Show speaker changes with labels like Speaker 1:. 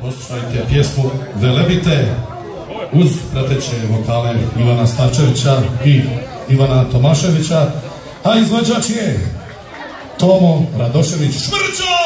Speaker 1: Poslušajte pjesmu Velebite uz prateće vokale Ivana Starčevića i Ivana Tomaševića, a izvođač je Tomo Radošević Švrćo!